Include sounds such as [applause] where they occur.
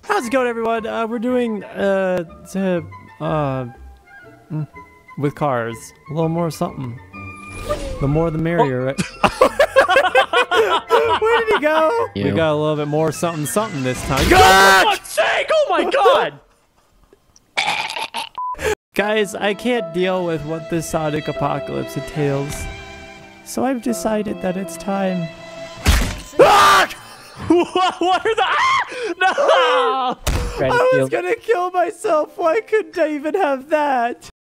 How's it going, everyone? Uh, we're doing uh, to, uh, mm, with cars. A little more something. The more, the merrier. Right? [laughs] Where did he go? We got a little bit more something, something this time. For fuck's sake! Oh my god! [laughs] Guys, I can't deal with what this Sonic apocalypse entails. So I've decided that it's time. what, [laughs] what are the? I was gonna kill myself. Why couldn't I even have that?